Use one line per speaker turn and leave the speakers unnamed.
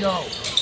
No.